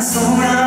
Só sombra.